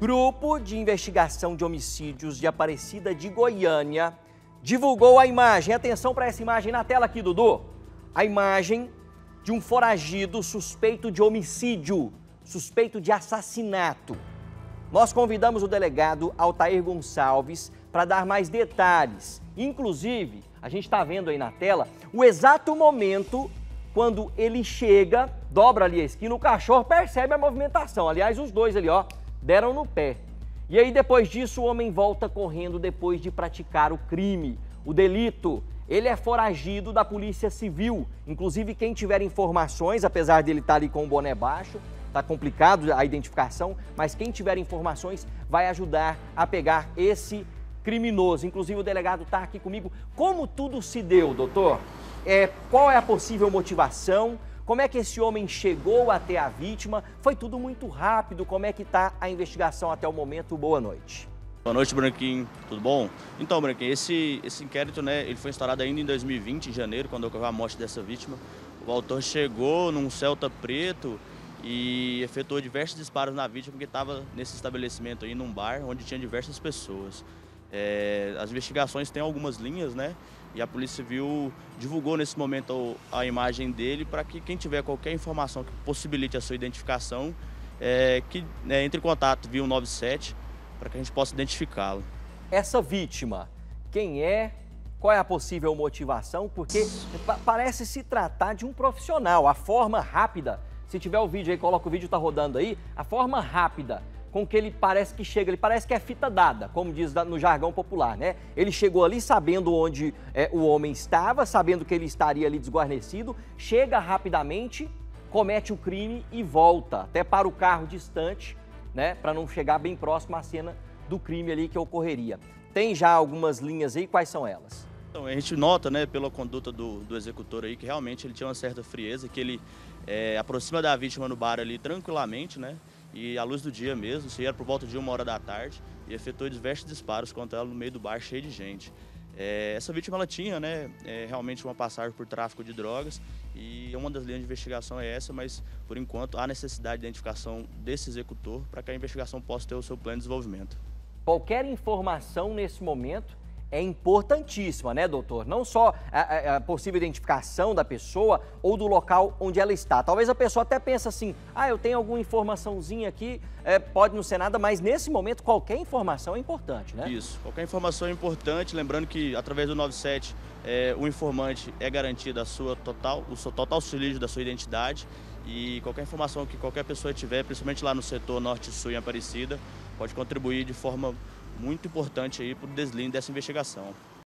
Grupo de Investigação de Homicídios de Aparecida de Goiânia divulgou a imagem. Atenção para essa imagem na tela aqui, Dudu. A imagem de um foragido suspeito de homicídio, suspeito de assassinato. Nós convidamos o delegado Altair Gonçalves para dar mais detalhes. Inclusive, a gente está vendo aí na tela o exato momento quando ele chega, dobra ali a esquina, o cachorro percebe a movimentação. Aliás, os dois ali, ó, deram no pé. E aí, depois disso, o homem volta correndo depois de praticar o crime, o delito. Ele é foragido da Polícia Civil. Inclusive, quem tiver informações, apesar dele estar ali com o boné baixo, tá complicado a identificação, mas quem tiver informações vai ajudar a pegar esse criminoso. Inclusive, o delegado está aqui comigo. Como tudo se deu, doutor? É, qual é a possível motivação? Como é que esse homem chegou até a vítima? Foi tudo muito rápido. Como é que está a investigação até o momento? Boa noite. Boa noite, Branquinho. Tudo bom? Então, Branquinho, esse, esse inquérito, né, ele foi instaurado ainda em 2020, em janeiro, quando ocorreu a morte dessa vítima. O autor chegou num Celta preto e efetuou diversos disparos na vítima que estava nesse estabelecimento aí, num bar, onde tinha diversas pessoas. É, as investigações têm algumas linhas, né? E a Polícia Civil divulgou nesse momento a imagem dele para que quem tiver qualquer informação que possibilite a sua identificação, é, que né, entre em contato via 197 para que a gente possa identificá-lo. Essa vítima, quem é? Qual é a possível motivação? Porque parece se tratar de um profissional. A forma rápida, se tiver o vídeo aí, coloca o vídeo, está rodando aí, a forma rápida com que ele parece que chega, ele parece que é fita dada, como diz no jargão popular, né? Ele chegou ali sabendo onde é, o homem estava, sabendo que ele estaria ali desguarnecido, chega rapidamente, comete o crime e volta até para o carro distante, né? Para não chegar bem próximo à cena do crime ali que ocorreria. Tem já algumas linhas aí, quais são elas? Então, a gente nota, né, pela conduta do, do executor aí, que realmente ele tinha uma certa frieza, que ele é, aproxima da vítima no bar ali tranquilamente, né? E à luz do dia mesmo, isso era por volta de uma hora da tarde, e efetuou diversos disparos contra ela no meio do bar cheio de gente. É, essa vítima ela tinha né, é, realmente uma passagem por tráfico de drogas e uma das linhas de investigação é essa, mas por enquanto há necessidade de identificação desse executor para que a investigação possa ter o seu plano de desenvolvimento. Qualquer informação nesse momento é importantíssima, né, doutor? Não só a, a, possível identificação da pessoa ou do local onde ela está. Talvez a pessoa até pense assim, ah, eu tenho alguma informaçãozinha aqui, é, pode não ser nada, mas nesse momento qualquer informação é importante, né? Isso, qualquer informação é importante, lembrando que através do 97 é, o informante é garantido a sua total, o seu total auxílio da sua identidade e qualquer informação que qualquer pessoa tiver, principalmente lá no setor norte-sul em Aparecida, pode contribuir de forma muito importante aí para o deslinde dessa investigação.